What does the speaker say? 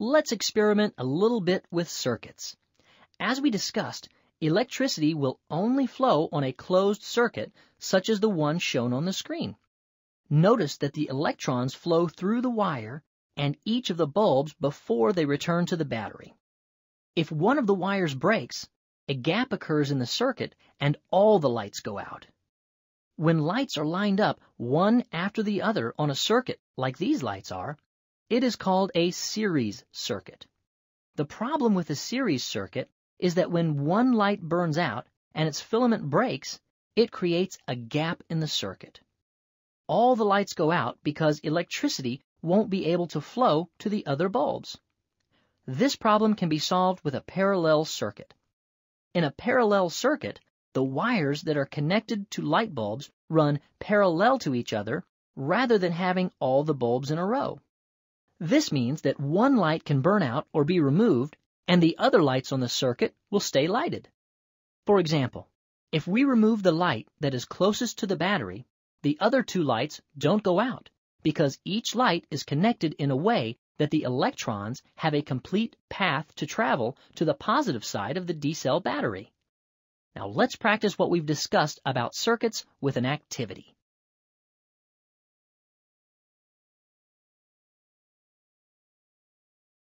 let's experiment a little bit with circuits. As we discussed, electricity will only flow on a closed circuit such as the one shown on the screen. Notice that the electrons flow through the wire and each of the bulbs before they return to the battery. If one of the wires breaks, a gap occurs in the circuit and all the lights go out. When lights are lined up one after the other on a circuit like these lights are, it is called a series circuit. The problem with a series circuit is that when one light burns out and its filament breaks, it creates a gap in the circuit. All the lights go out because electricity won't be able to flow to the other bulbs. This problem can be solved with a parallel circuit. In a parallel circuit, the wires that are connected to light bulbs run parallel to each other rather than having all the bulbs in a row. This means that one light can burn out or be removed and the other lights on the circuit will stay lighted. For example, if we remove the light that is closest to the battery, the other two lights don't go out because each light is connected in a way that the electrons have a complete path to travel to the positive side of the D-cell battery. Now let's practice what we've discussed about circuits with an activity.